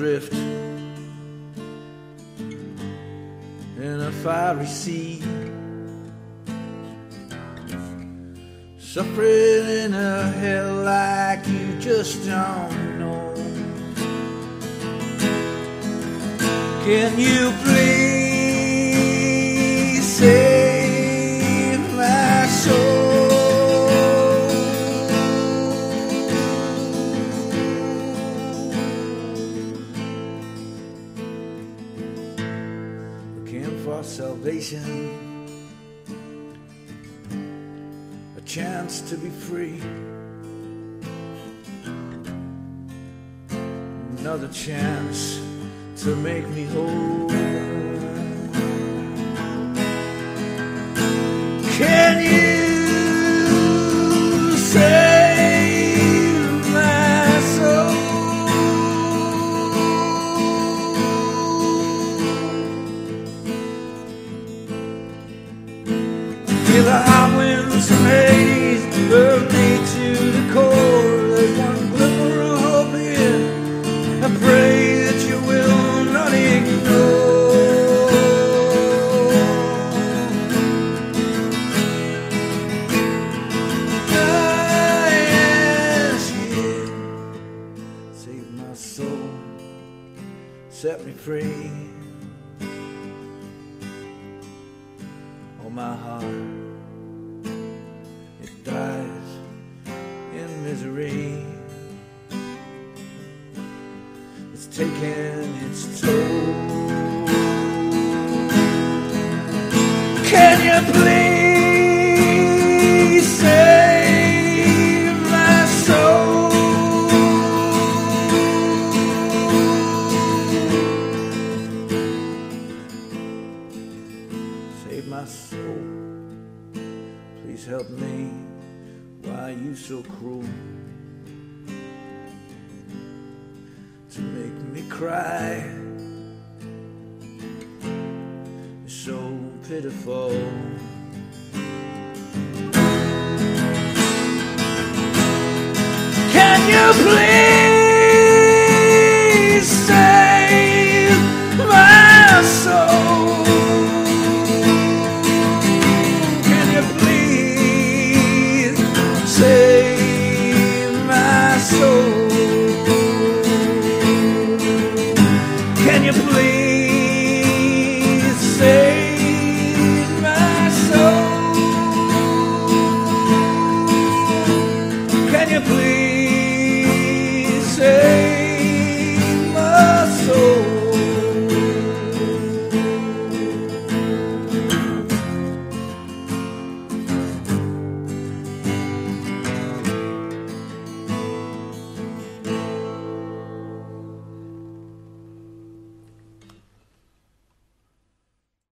adrift in a fiery sea. Suffering in a hell like you just don't know. Can you please for salvation, a chance to be free. Another chance to make me whole. Feel the hot winds from Hades burn me to the core. There's one glimmer of hope here. I pray that you will not ignore. I ask you, save my soul, set me free. Oh, my heart, It's taken its toll. Can you please save my soul? Save my soul. Please help me. Why are you so cruel? To make me cry. So pitiful. Can you please save my soul? Can you please save my soul? Can you please